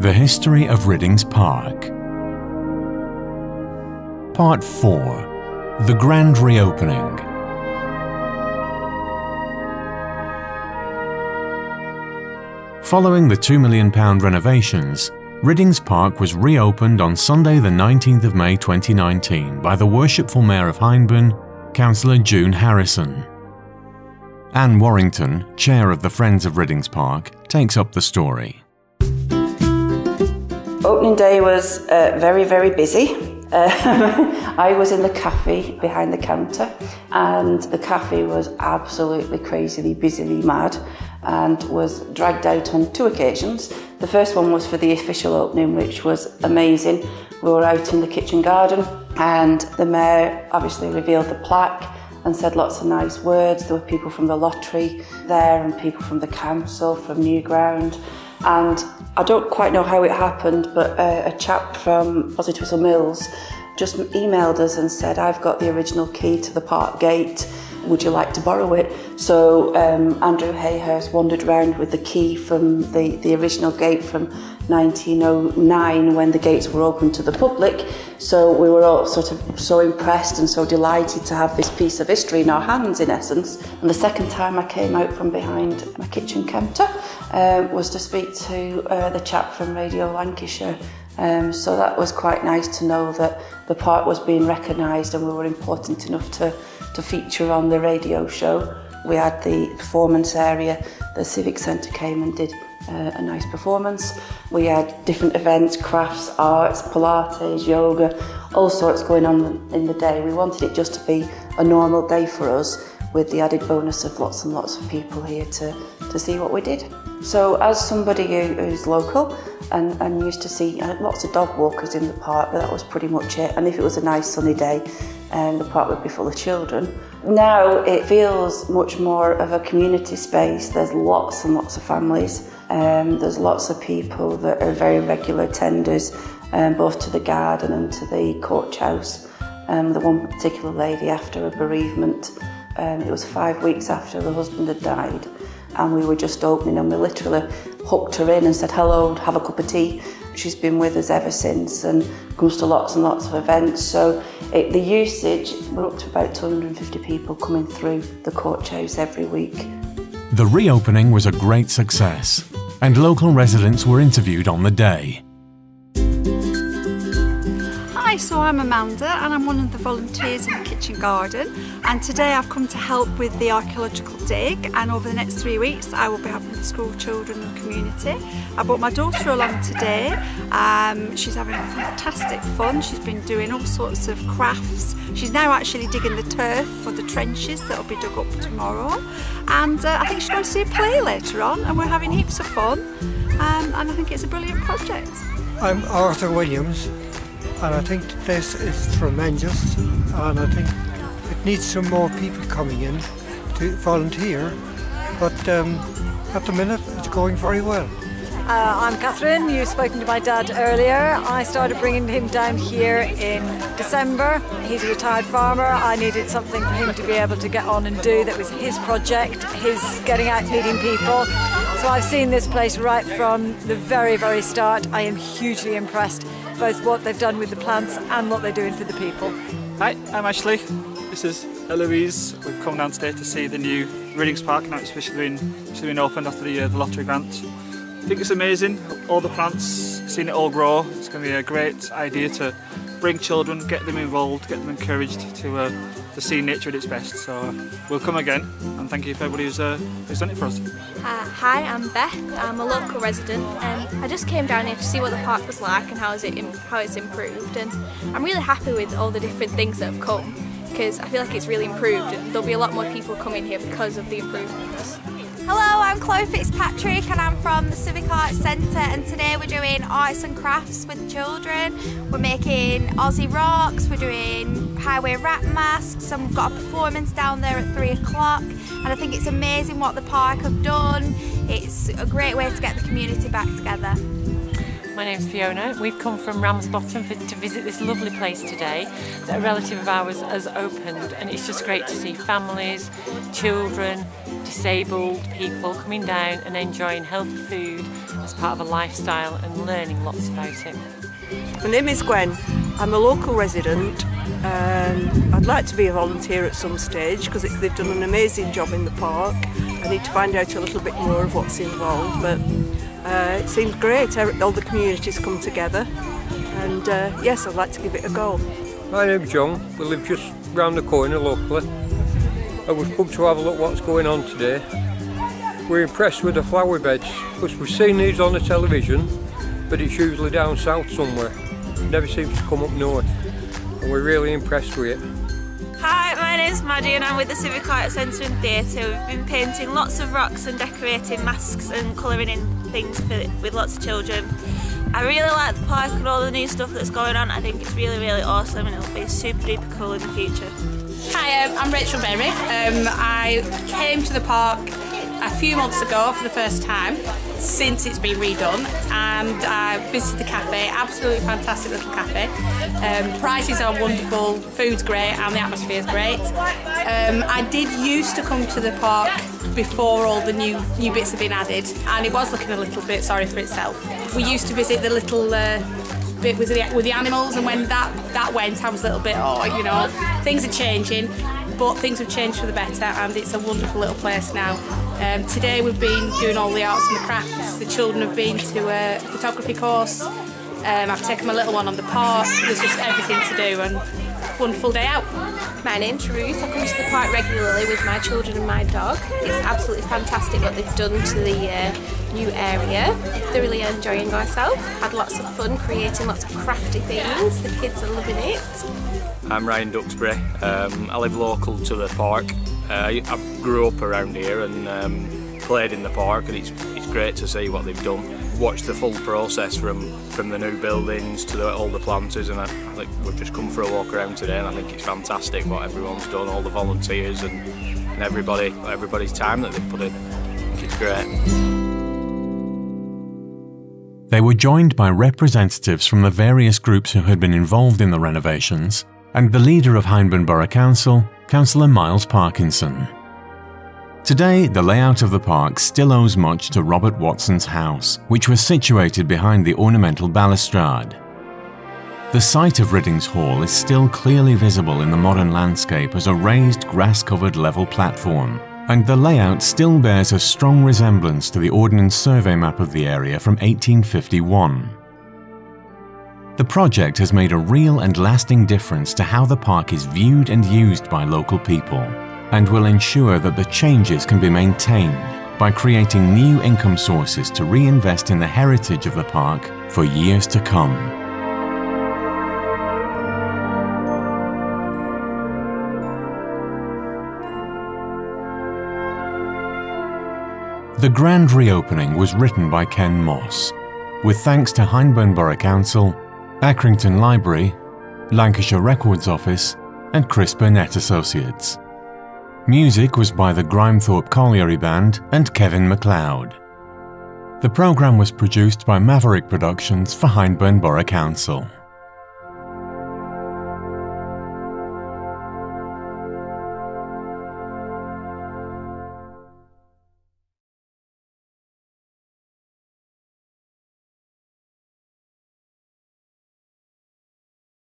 The History of Rhyddings Park. Part 4 The Grand Reopening. Following the £2 million renovations, Rhyddings Park was reopened on Sunday the 19th of May 2019 by the Worshipful Mayor of Hyndburn, Councillor June Harrison. Anne Warrington, chair of the Friends of Rhyddings Park, takes up the story. Opening day was uh, very, very busy. Uh, I was in the cafe behind the counter, and the cafe was absolutely crazily, busily mad and was dragged out on two occasions. The first one was for the official opening, which was amazing. We were out in the kitchen garden, and the mayor obviously revealed the plaque and said lots of nice words. There were people from the lottery there and people from the council, from Newground. And I don't quite know how it happened, but uh, a chap from Oswaldtwistle Mills just emailed us and said, I've got the original key to the park gate. Would you like to borrow it? So um, Andrew Hayhurst wandered around with the key from the, the original gate from 1909 when the gates were open to the public. So we were all sort of so impressed and so delighted to have this piece of history in our hands, in essence. And the second time I came out from behind my kitchen counter um, was to speak to uh, the chap from Radio Lancashire. Um, so that was quite nice to know that the part was being recognised and we were important enough to, to feature on the radio show. We had the performance area, the Civic Centre came and did uh, a nice performance. We had different events, crafts, arts, Pilates, yoga, all sorts going on in the day. We wanted it just to be a normal day for us with the added bonus of lots and lots of people here to, to see what we did. So as somebody who, who's local and, and used to see uh, lots of dog walkers in the park, but that was pretty much it. And if it was a nice sunny day, um, the park would be full of children. Now it feels much more of a community space. There's lots and lots of families. Um, there's lots of people that are very regular attenders, um, both to the garden and to the coach house. Um, the one particular lady after a bereavement, um, it was five weeks after the husband had died, and we were just opening and we literally hooked her in and said, hello, have a cup of tea. She's been with us ever since and comes to lots and lots of events. So it, the usage, we're up to about 250 people coming through the coach house every week. The reopening was a great success, and local residents were interviewed on the day. Hi, so I'm Amanda and I'm one of the volunteers in the kitchen garden and today I've come to help with the archaeological dig and over the next three weeks I will be helping the school children and community. I brought my daughter along today, um, she's having fantastic fun, she's been doing all sorts of crafts, she's now actually digging the turf for the trenches that will be dug up tomorrow. And uh, I think she's going to see a play later on and we're having heaps of fun. Um, and I think it's a brilliant project. I'm Arthur Williams and I think this is tremendous and I think needs some more people coming in to volunteer but um, at the minute it's going very well. Uh, I'm Catherine, you've spoken to my dad earlier. I started bringing him down here in December. He's a retired farmer. I needed something for him to be able to get on and do that was his project, his getting out meeting people. So I've seen this place right from the very, very start. I am hugely impressed both what they've done with the plants and what they're doing for the people. Hi, I'm Ashley. This is Eloise. We've come down today to see the new Rhyddings Park now it's officially been, officially been opened after the, uh, the lottery grant. I think it's amazing, all the plants, seeing it all grow. It's going to be a great idea to bring children, get them involved, get them encouraged to, uh, to see nature at its best. So uh, we'll come again and thank you for everybody who's, uh, who's done it for us. Hi, I'm Beth. I'm a local resident and I just came down here to see what the park was like and how, is it how it's improved and I'm really happy with all the different things that have come because I feel like it's really improved and there'll be a lot more people coming here because of the improvements. Hello, I'm Chloe Fitzpatrick and I'm from the Civic Arts Centre and today we're doing arts and crafts with children. We're making Aussie rocks, we're doing highway rat masks and we've got a performance down there at three o'clock and I think it's amazing what the park have done. It's a great way to get the community back together. My name's Fiona. We've come from Ramsbottom for, to visit this lovely place today that a relative of ours has opened and it's just great to see families, children, disabled people coming down and enjoying healthy food as part of a lifestyle and learning lots about it. My name is Gwen. I'm a local resident and I'd like to be a volunteer at some stage because they've done an amazing job in the park. I need to find out a little bit more of what's involved but uh, it seems great, all the communities come together and uh, yes I'd like to give it a go. My name's John, we live just round the corner locally and we've come to have a look what's going on today. We're impressed with the flower beds because we've seen these on the television but it's usually down south somewhere. Never seems to come up north and we're really impressed with it. Hi, my name's Maddie and I'm with the Civic Arts Centre and Theatre. We've been painting lots of rocks and decorating masks and colouring in things for, with lots of children. I really like the park and all the new stuff that's going on. I think it's really, really awesome and it'll be super duper cool in the future. Hi, um, I'm Rachel Berry. Um, I came to the park a few months ago for the first time since it's been redone and I visited the cafe, absolutely fantastic little cafe. Um, prices are wonderful, food's great and the atmosphere is great. Um, I did used to come to the park before all the new new bits have been added and it was looking a little bit sorry for itself. We used to visit the little uh, bit with the, with the animals and when that, that went I was a little bit, oh, you know, things are changing but things have changed for the better and it's a wonderful little place now. Um, today we've been doing all the arts and the crafts, the children have been to a photography course, um, I've taken my little one on the park, there's just everything to do and wonderful day out. My name's Ruth, I come to the park regularly with my children and my dog. It's absolutely fantastic what they've done to the uh, new area. They're really enjoying ourselves, had lots of fun creating lots of crafty things, the kids are loving it. I'm Ryan Duxbury. Um, I live local to the park. Uh, I grew up around here and um, played in the park and it's, it's great to see what they've done. Watched the full process from, from the new buildings to the, all the planters and I, I, think we've just come for a walk around today and I think it's fantastic what everyone's done, all the volunteers and, and everybody, everybody's time that they've put in. It's great. They were joined by representatives from the various groups who had been involved in the renovations and the leader of Hyndburn Borough Council, Councillor Miles Parkinson. Today, the layout of the park still owes much to Robert Watson's house, which was situated behind the ornamental balustrade. The site of Rhyddings Hall is still clearly visible in the modern landscape as a raised grass-covered level platform, and the layout still bears a strong resemblance to the Ordnance Survey map of the area from 1851. The project has made a real and lasting difference to how the park is viewed and used by local people and will ensure that the changes can be maintained by creating new income sources to reinvest in the heritage of the park for years to come. The grand reopening was written by Ken Moss, with thanks to Hyndburn Borough Council Accrington Library, Lancashire Records Office, and Chris Burnett Associates. Music was by the Grimethorpe Colliery Band and Kevin MacLeod. The programme was produced by Maverick Productions for Hyndburn Borough Council.